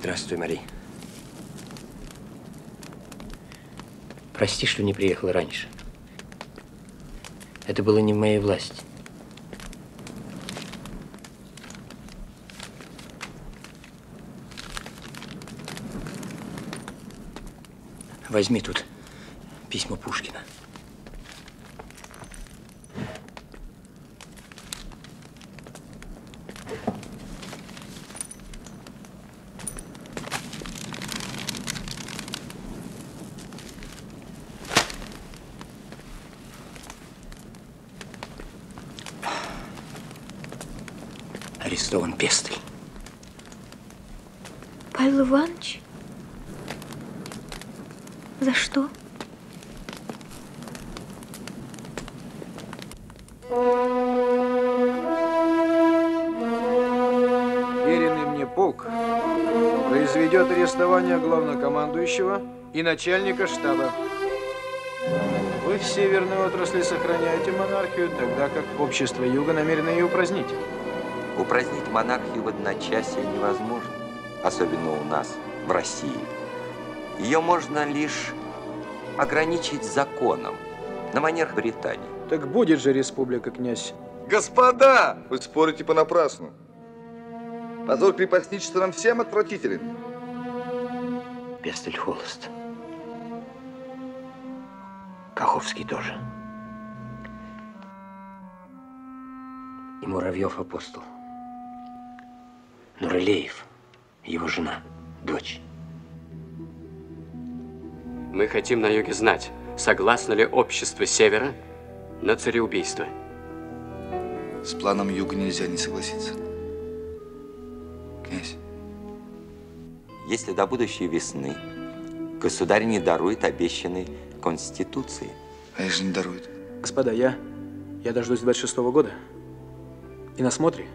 Здравствуй, Мари. Прости, что не приехал раньше. Это было не в моей власти. Возьми тут письма Пушкина. Арестован Пестель. Павел Иванович? За что? Веренный мне полк произведет арестование главнокомандующего и начальника штаба. Вы в северной отрасли сохраняете монархию, тогда как общество Юга намерено ее упразднить. Упразднить монархию в одночасье невозможно, особенно у нас, в России. Ее можно лишь ограничить законом, на манер Британии. Так будет же республика, князь. Господа! Вы спорите понапрасну. Позор крепостничества нам всем отвратителен. Пестель холост. Каховский тоже. И Муравьев апостол. Нуралеев, его жена, дочь. Мы хотим на юге знать, согласно ли общество Севера на цареубийство. С планом Юга нельзя не согласиться. Князь. Если до будущей весны государь не дарует обещанной Конституции. А если не дарует? Господа, я, я дождусь 26 -го года и на смотре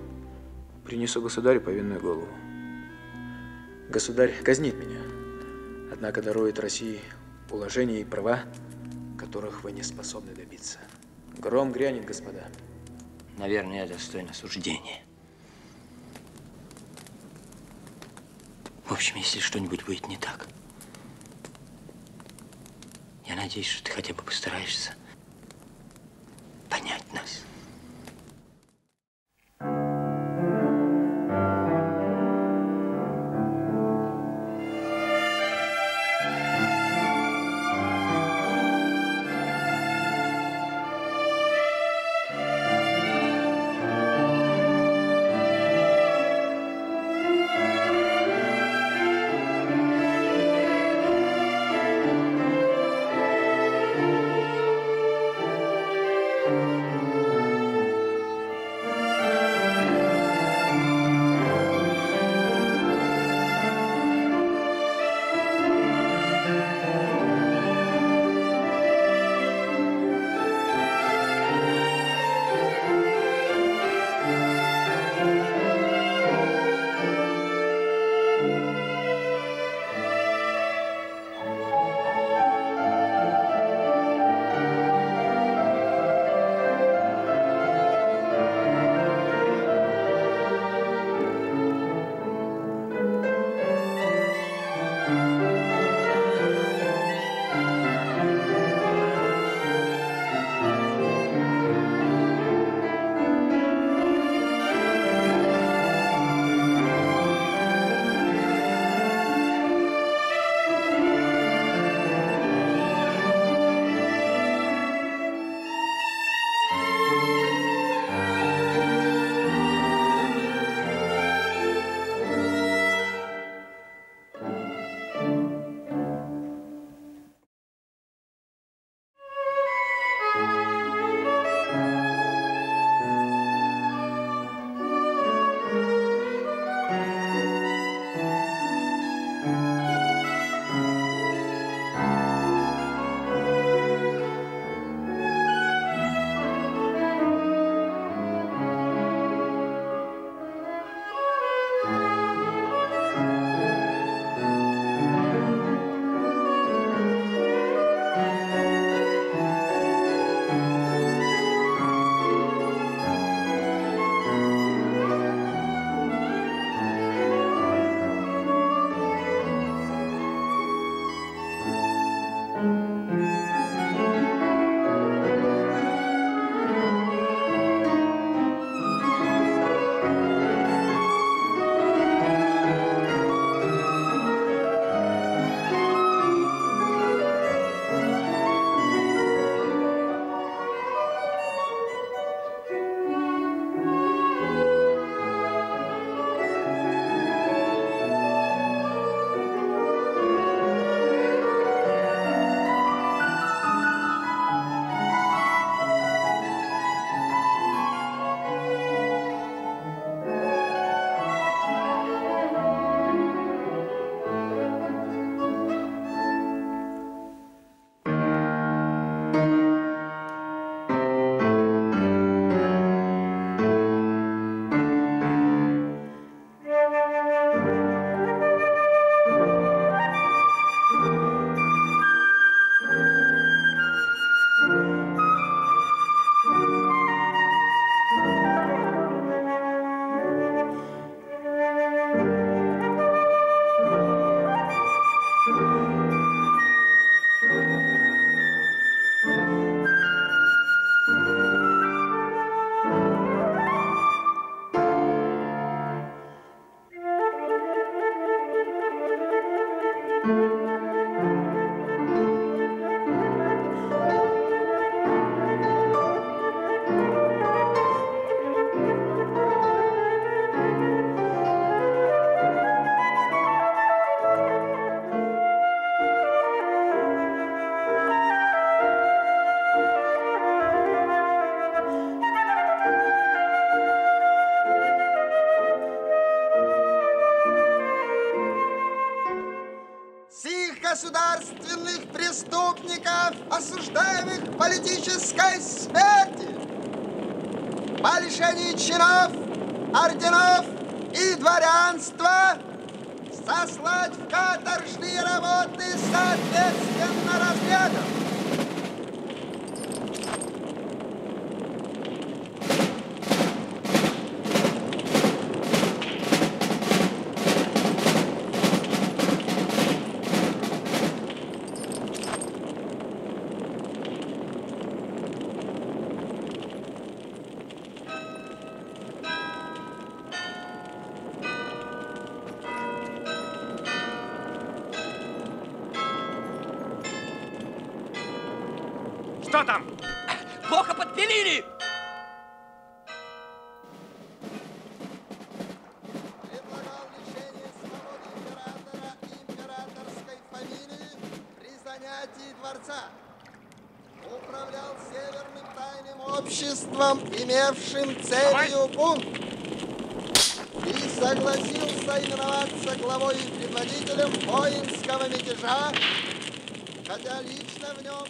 принесу государю повинную голову. Государь казнит меня, однако дарует России положения и права, которых вы не способны добиться. Гром грянет, господа. Наверное, я достойна суждения. В общем, если что-нибудь будет не так, я надеюсь, что ты хотя бы постараешься понять нас. Осуждаемых к политической смерти, по лишению чинов, орденов и дворянства сослать в каторжные работы соответственно разрядам. Что там? Плохо подпилили! Предлагал лишение свободы императора и императорской фамилии при занятии дворца. Управлял Северным тайным обществом, имевшим целью бунт. И согласился именоваться главой и предводителем воинского мятежа, хотя лично в нем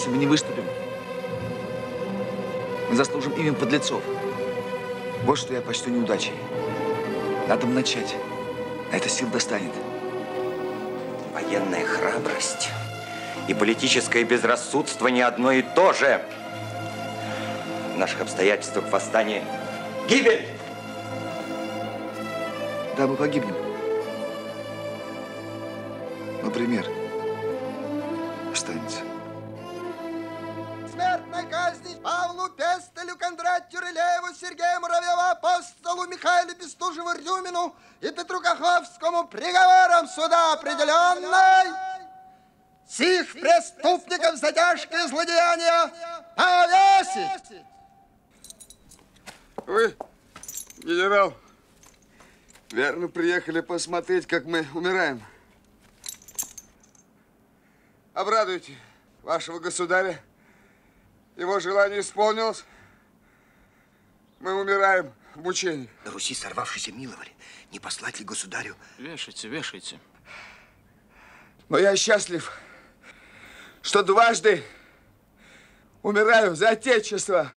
Если мы не выступим, мы заслужим имя подлецов. Вот что я почту неудачей. Надо начать. А это сил достанет. Военная храбрость и политическое безрассудство не одно и то же. В наших обстоятельствах восстание – гибель! Да, мы погибнем. Приговором суда определенной сих преступников за тяжкие злодеяния повесить. Вы, генерал, верно приехали посмотреть, как мы умираем. Обрадуйте вашего государя. Его желание исполнилось. Мы умираем в мучениях. На Руси сорвавшиеся миловали. Не послать ли государю? Вешайте, вешайте. Но я счастлив, что дважды умираю за Отечество.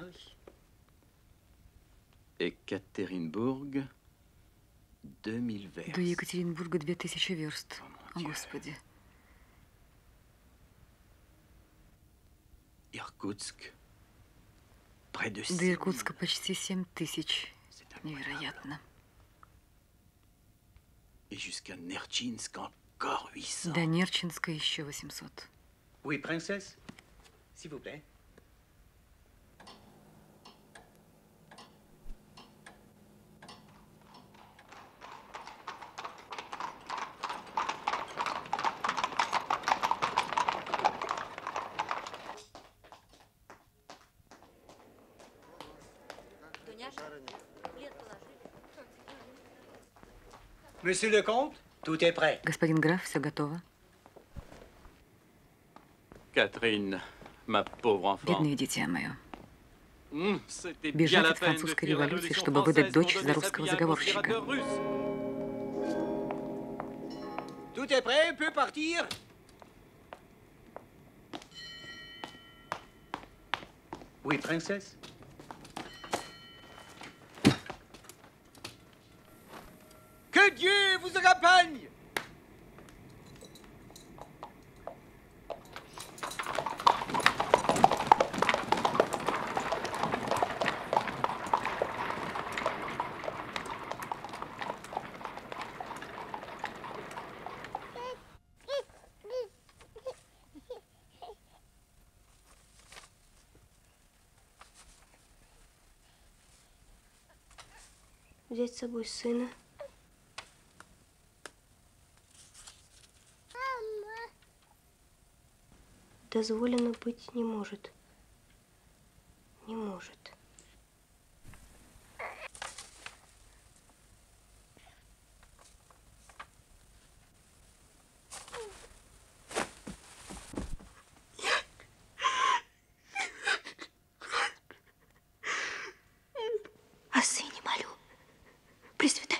Plutarch. Екатеринбург, 2000 верст. До Екатеринбурга две тысячи верст. О, Господи. Иркутск, près de До Иркутска почти семь тысяч. Невероятно. Et jusqu'à Nerchinsk, encore 800. До Нерчинска еще 800. Oui, princesse, s'il vous plaît. Monsieur le comte, tout est prêt. Господин граф, все готово. Catherine, ma pauvre enfant. Бедное дитя мое. Бежать от французской революции, révolution чтобы выдать дочь pour за donner русского sa fille à un заговорщика. Tout est prêt, peut partir. Oui, princesse. Que Dieu vous accompagne. Взять с собой сына. Дозволено быть не может. Не может. О сыне молю. Пресвятая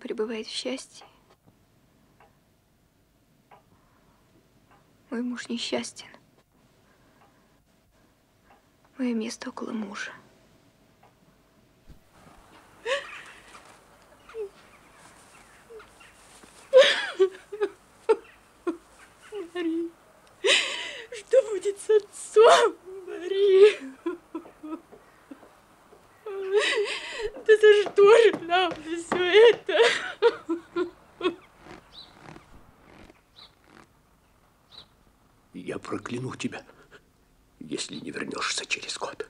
пребывает в счастье. Мой муж несчастен. Мое место около мужа. Мари, что будет с отцом, Мари? Да за что же нам все это? Я прокляну тебя, если не вернешься через год.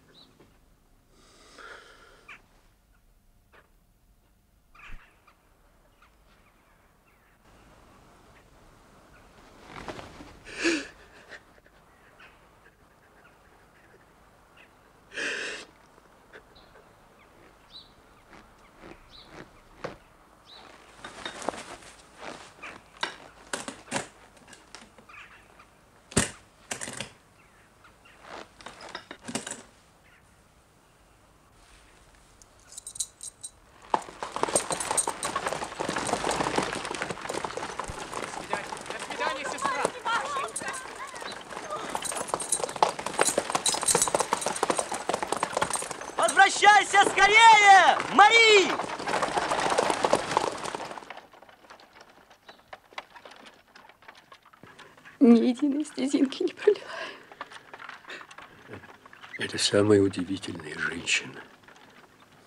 До свидания, сестра. Возвращайся скорее, Мари! Ни единой слезинки не пролила. Это самая удивительная женщина,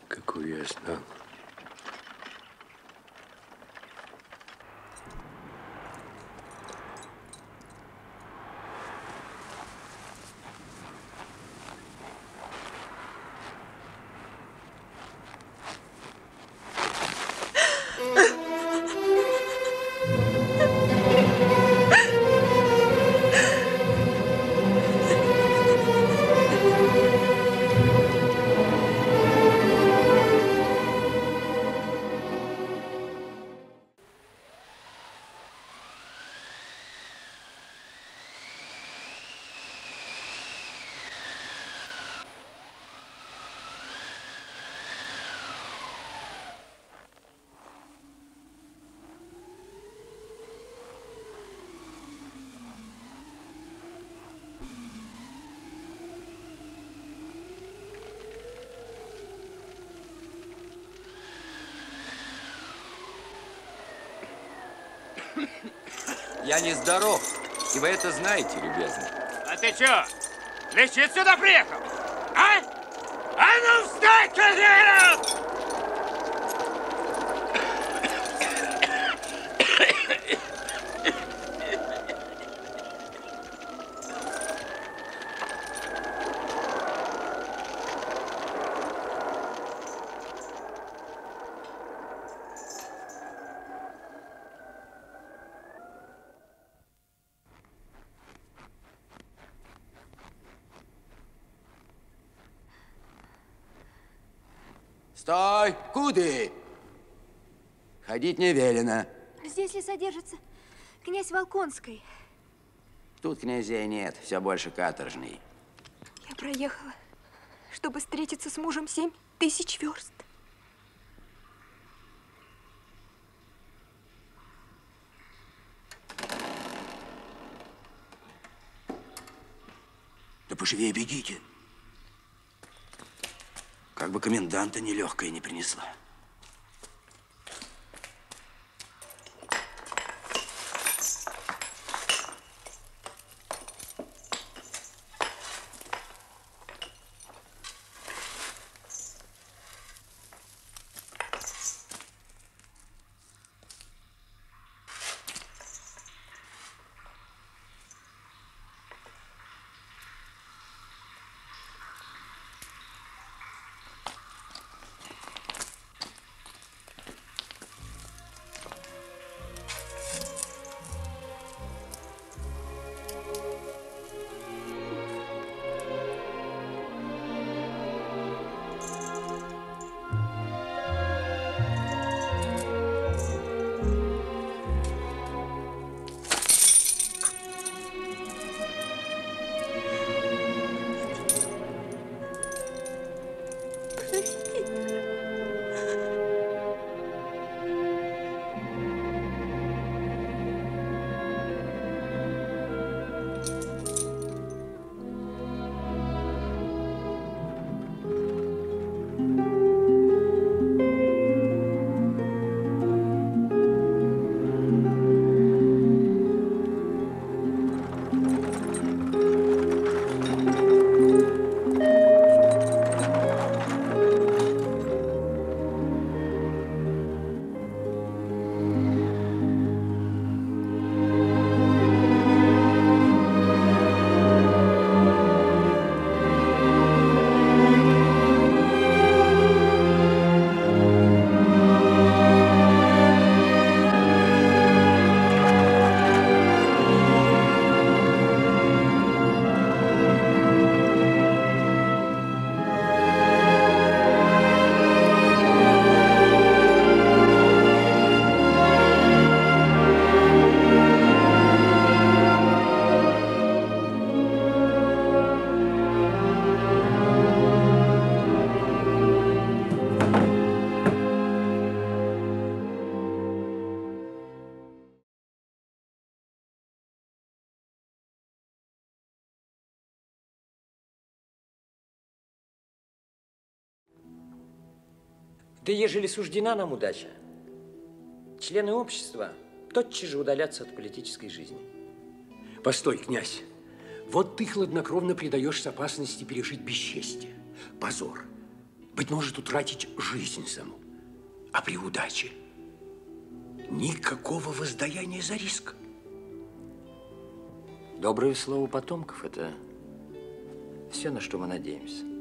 какую я знал. Я нездоров, и вы это знаете, любезный. А ты чё, лечить сюда приехал? А? А ну встань, Казимиров! Стой! Куды? Ходить не велено. Здесь ли содержится князь Волконский? Тут князей нет, все больше каторжный. Я проехала, чтобы встретиться с мужем семь тысяч верст. Да поживее бегите. Как бы коменданта нелегкая не принесла. Да ежели суждена нам удача, члены общества тотчас же удалятся от политической жизни. Постой, князь. Вот ты хладнокровно предаешься опасности пережить бесчестие, позор. Быть может, утратить жизнь саму. А при удаче никакого воздаяния за риск. Доброе слово потомков – это все, на что мы надеемся.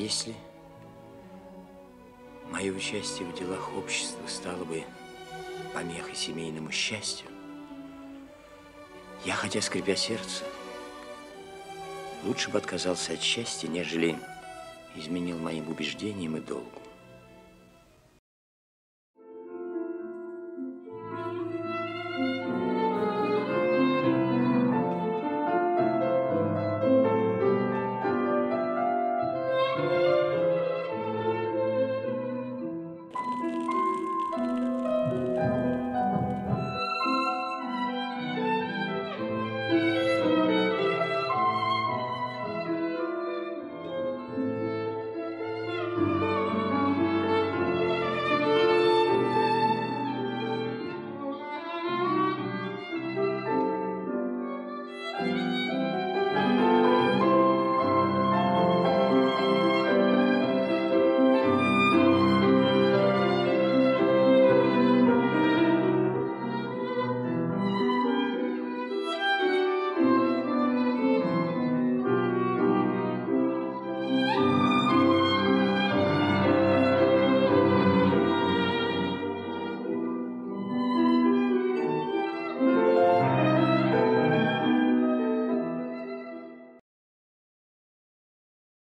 Если мое участие в делах общества стало бы помехой семейному счастью, я, хотя скрипя сердце, лучше бы отказался от счастья, нежели изменил моим убеждениям и долгу.